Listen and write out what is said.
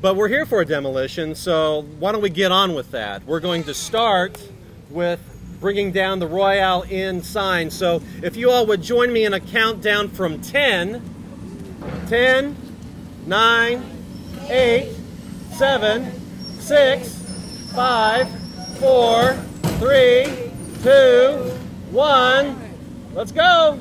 But we're here for a demolition, so why don't we get on with that? We're going to start with bringing down the Royale Inn sign. So if you all would join me in a countdown from 10, 10, 9, 8, 7, 6, 5, 4, 3, 2, 1. Let's go!